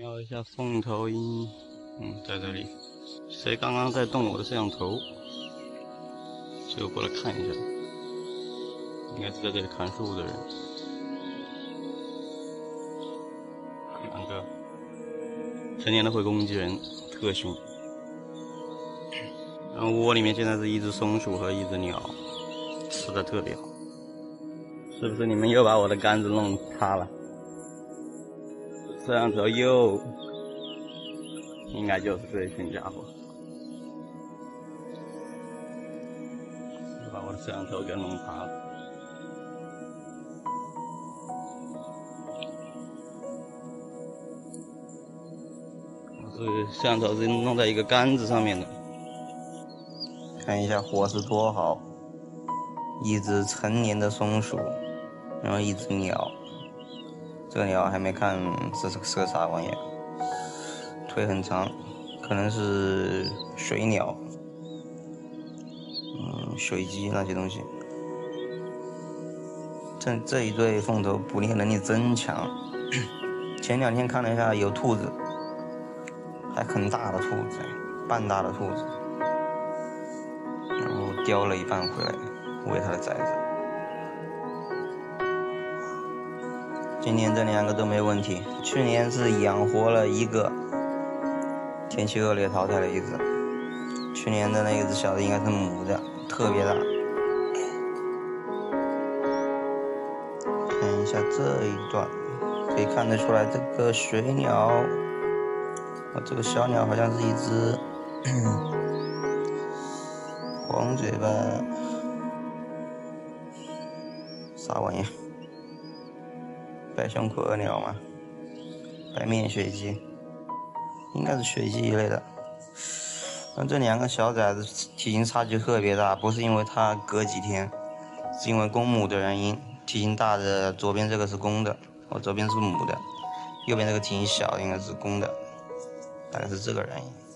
瞄一下凤头鹰，嗯，在这里。谁刚刚在动我的摄像头？所以我过来看一下。应该是在这里砍树的人。两个成年的会攻击人，特凶。然后窝里面现在是一只松鼠和一只鸟，吃的特别好。是不是你们又把我的杆子弄塌了？摄像头又，应该就是这群家伙，把我的摄像头给弄塌了。我是摄像头是弄在一个杆子上面的，看一下伙食多好，一只成年的松鼠。然后一只鸟，这个鸟还没看是是个啥玩意，腿很长，可能是水鸟，嗯，水鸡那些东西。这这一对凤头捕猎能力真强，前两天看了一下有兔子，还很大的兔子，半大的兔子，然后叼了一半回来喂它的崽子。今年这两个都没问题，去年是养活了一个，天气恶劣淘汰了一只。去年的那一只小的应该是母的，特别大。看一下这一段，可以看得出来这个水鸟，啊，这个小鸟好像是一只 黄嘴巴，啥玩意？白胸口鹅鸟吗？白面水鸡，应该是水鸡一类的。那这两个小崽子体型差距特别大，不是因为它隔几天，是因为公母的原因。体型大的左边这个是公的，我左边是母的，右边这个体型小应该是公的，大概是这个原因。